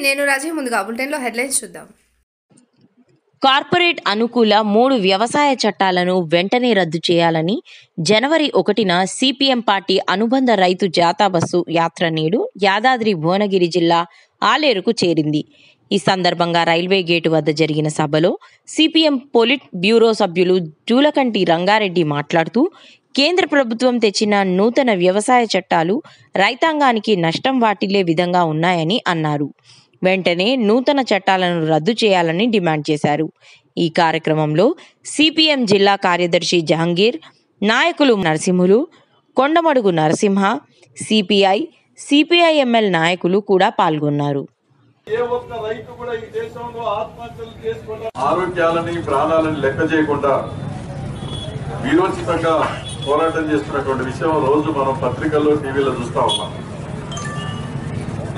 నేను రాజీ ముందుగా బులెటిన్లో హెడ్లైన్స్ చూద్దాం. కార్పొరేట్ అనుకూల మూడు వ్యవసాయ చట్టాలను వెంటనే రద్దు చేయాలని జనవరి ఒకటిన సిపిఎం పార్టీ అనుబంధ రైతు జాతా బస్సు యాత్ర నేడు యాదాద్రి భువనగిరి జిల్లా ఆలేరుకు చేరింది. ఈ సందర్భంగా రైల్వే గేటు వద్ద జరిగిన సభలో సిపిఎం పొలిట్ బ్యూరో సభ్యులు జూలకంటి రంగారెడ్డి మాట్లాడుతూ కేంద్ర ప్రభుత్వం తెచ్చిన నూతన వ్యవసాయ చట్టాలు రైతాంగానికి నష్టం వాటిల్లే విధంగా ఉన్నాయని అన్నారు. వెంటనే నూతన చట్టాలను రద్దు చేయాలని డిమాండ్ చేశారు. ఈ కార్యక్రమంలో సిపిఎం జిల్లా కార్యదర్శి జహంగీర్ నాయకులు Narasimhulu Kondamadugu Narasimha CPI CPI ML నాయకులు కూడా పాల్గొన్నారు. ఏ ఒక్క రైతు కూడా ఈ దేశంలో ఆత్మహత్యలు చేసుకుంటా ఆరోగ్యాలని ప్రాణాలని లెక్క చేయకుండా వీరోచితంగా పోరాటం చేస్తున్నటువంటి విషయం రోజు మనం పత్రికల్లో టీవీలో చూస్తా ఉన్నాం.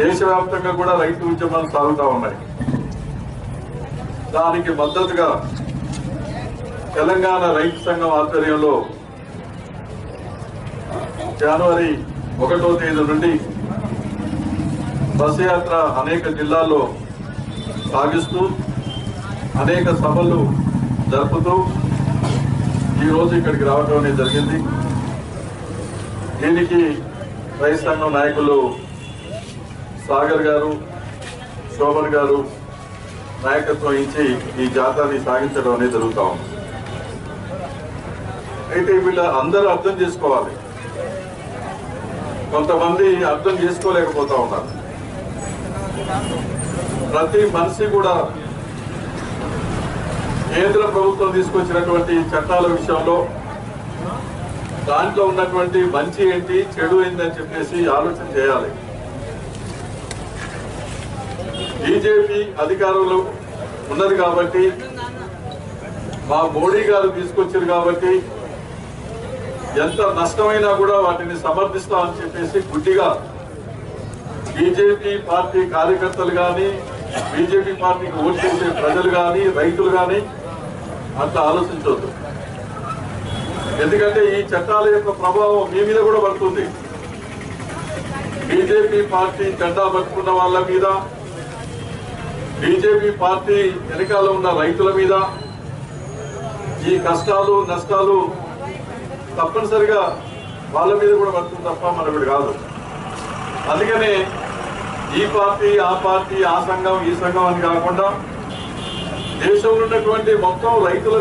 దేశవ్యాప్తంగా కూడా రైతు ఉద్యమాలు సాగుతా ఉన్నాయి. దానికి మద్దతుగా తెలంగాణ రైతు సంఘం ఆధ్వర్యంలో జనవరి ఒకటో తేదీ నుండి బస్సు యాత్ర అనేక జిల్లాల్లో సాగిస్తూ అనేక సభలు జరుపుతూ ఈ రోజు ఇక్కడికి రావడం అనేది జరిగింది. దీనికి రైతాంగం నాయకులు సాగర్ గారు శోభన్ గారు నాయకత్వం ఇచ్చి ఈ జాతాన్ని సాగించడం అనేది జరుగుతూ ఉంది. అయితే వీళ్ళ అందరూ అర్థం చేసుకోవాలి. కొంతమంది అర్థం చేసుకోలేకపోతా ఉన్నారు. ప్రతి మనిషి కూడా కేంద్ర ప్రభుత్వం తీసుకొచ్చినటువంటి చట్టాల విషయంలో దాంట్లో ఉన్నటువంటి మంచి ఏంటి చెడు ఏంటి చెప్పేసి ఆలోచన చేయాలి. బీజేపీ అధికారంలో ఉన్నది కాబట్టి మా మోడీ గారు తీసుకొచ్చారు కాబట్టి ఎంత నష్టమైనా కూడా వాటిని సమర్థిస్తామని చెప్పేసి గుడ్డిగా బీజేపీ పార్టీ కార్యకర్తలు కానీ బీజేపీ పార్టీకి ఓటు చేసే ప్రజలు కానీ రైతులు కానీ అంత ఆలోచించవద్దు ఎందుకంటే ఈ చట్టాల యొక్క ప్రభావం మీ మీద కూడా పడుతుంది. బీజేపీ పార్టీ జెండా పట్టుకున్న వాళ్ళ మీద బీజేపీ పార్టీ వెనకాల ఉన్న రైతుల మీద ఈ కష్టాలు నష్టాలు తప్పనిసరిగా వాళ్ళ మీద కూడా పడుతుంది తప్ప మనకు కాదు. అందుకనే ఈ పార్టీ ఆ పార్టీ ఆ సంఘం ఈ సంఘం అని కాకుండా దేశంలో ఉన్నటువంటి మొత్తం రైతుల